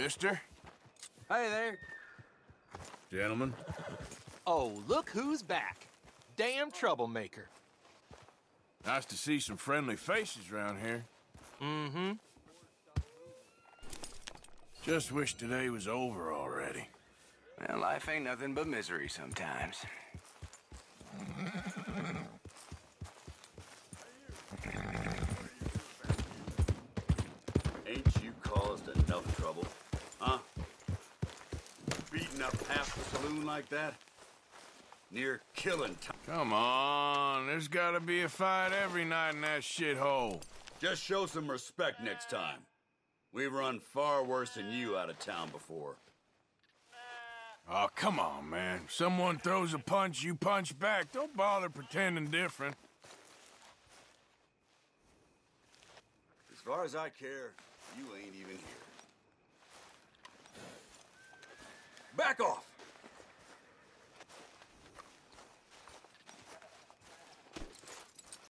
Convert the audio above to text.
Mister? Hey there. Gentlemen? Oh, look who's back. Damn troublemaker. Nice to see some friendly faces around here. Mm-hmm. Just wish today was over already. Well, life ain't nothing but misery sometimes. Ain't you caused enough trouble? Beating up half the saloon like that? Near killing time. Come on, there's gotta be a fight every night in that shithole. Just show some respect next time. We've run far worse than you out of town before. Oh, come on, man. Someone throws a punch, you punch back. Don't bother pretending different. As far as I care, you ain't even here. Back off!